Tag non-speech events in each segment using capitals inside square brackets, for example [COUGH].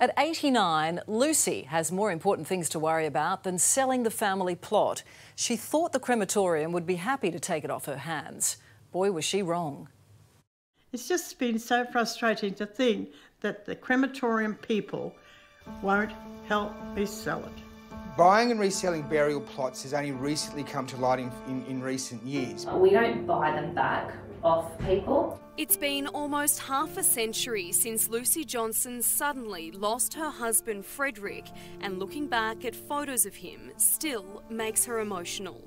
At 89, Lucy has more important things to worry about than selling the family plot. She thought the crematorium would be happy to take it off her hands. Boy, was she wrong. It's just been so frustrating to think that the crematorium people won't help me sell it. Buying and reselling burial plots has only recently come to light in, in, in recent years. We don't buy them back off people. It's been almost half a century since Lucy Johnson suddenly lost her husband Frederick, and looking back at photos of him still makes her emotional.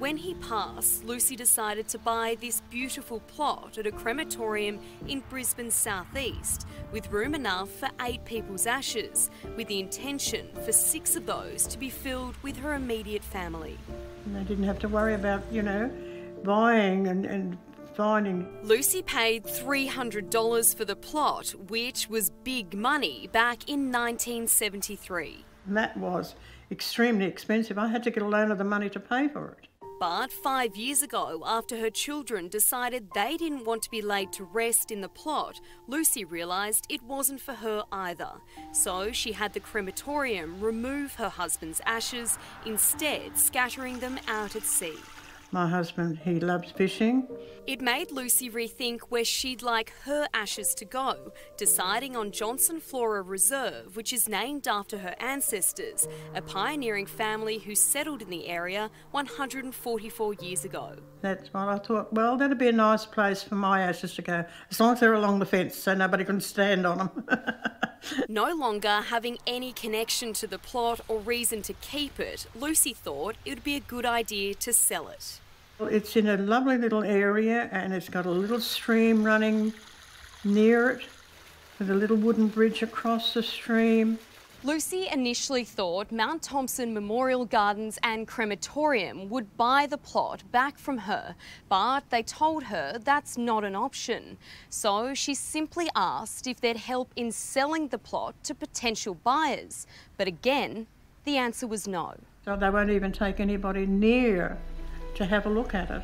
When he passed, Lucy decided to buy this beautiful plot at a crematorium in Brisbane's southeast, with room enough for eight people's ashes, with the intention for six of those to be filled with her immediate family. And didn't have to worry about, you know, buying and, and Lucy paid $300 for the plot, which was big money back in 1973. And that was extremely expensive. I had to get a loan of the money to pay for it. But five years ago, after her children decided they didn't want to be laid to rest in the plot, Lucy realised it wasn't for her either. So she had the crematorium remove her husband's ashes, instead scattering them out at sea. My husband, he loves fishing. It made Lucy rethink where she'd like her ashes to go, deciding on Johnson Flora Reserve, which is named after her ancestors, a pioneering family who settled in the area 144 years ago. That's what I thought. Well, that'd be a nice place for my ashes to go, as long as they're along the fence so nobody can stand on them. [LAUGHS] no longer having any connection to the plot or reason to keep it, Lucy thought it would be a good idea to sell it. Well, it's in a lovely little area and it's got a little stream running near it with a little wooden bridge across the stream. Lucy initially thought Mount Thompson Memorial Gardens and Crematorium would buy the plot back from her, but they told her that's not an option. So she simply asked if they'd help in selling the plot to potential buyers. But again, the answer was no. So they won't even take anybody near to have a look at it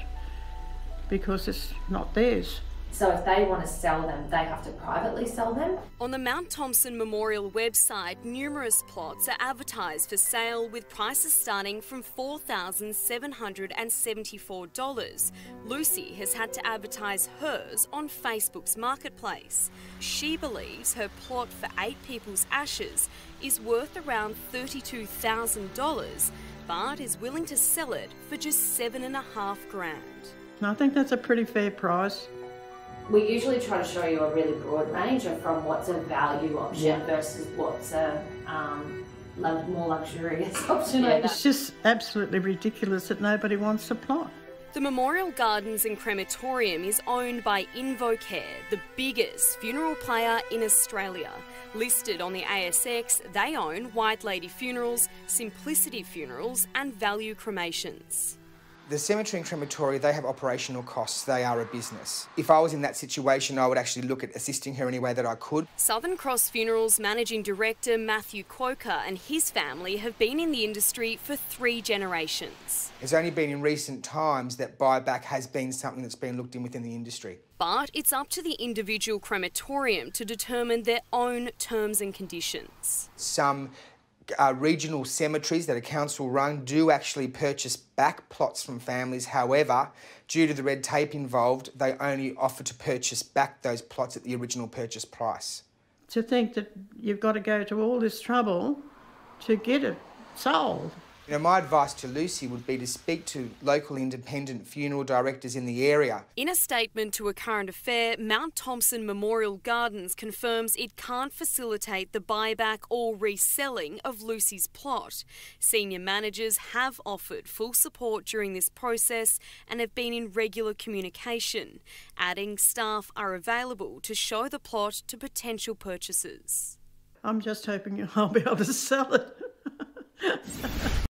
because it's not theirs. So if they want to sell them, they have to privately sell them. On the Mount Thompson Memorial website, numerous plots are advertised for sale with prices starting from $4,774. Lucy has had to advertise hers on Facebook's marketplace. She believes her plot for eight people's ashes is worth around $32,000 but is willing to sell it for just seven and a half grand. I think that's a pretty fair price. We usually try to show you a really broad range of from what's a value option yeah. versus what's a um, more luxurious [LAUGHS] option. Yeah, it's just absolutely ridiculous that nobody wants a plot. The Memorial Gardens and Crematorium is owned by InvoCare, the biggest funeral player in Australia. Listed on the ASX, they own White Lady Funerals, Simplicity Funerals, and Value Cremations. The cemetery and crematory, they have operational costs. They are a business. If I was in that situation, I would actually look at assisting her any way that I could. Southern Cross Funerals Managing Director Matthew Quoker and his family have been in the industry for three generations. It's only been in recent times that buyback has been something that's been looked in within the industry. But it's up to the individual crematorium to determine their own terms and conditions. Some uh, regional cemeteries that are council run do actually purchase back plots from families. However, due to the red tape involved, they only offer to purchase back those plots at the original purchase price. To think that you've got to go to all this trouble to get it sold. You know, my advice to Lucy would be to speak to local independent funeral directors in the area. In a statement to a current affair, Mount Thompson Memorial Gardens confirms it can't facilitate the buyback or reselling of Lucy's plot. Senior managers have offered full support during this process and have been in regular communication, adding staff are available to show the plot to potential purchasers. I'm just hoping I'll be able to sell it. [LAUGHS]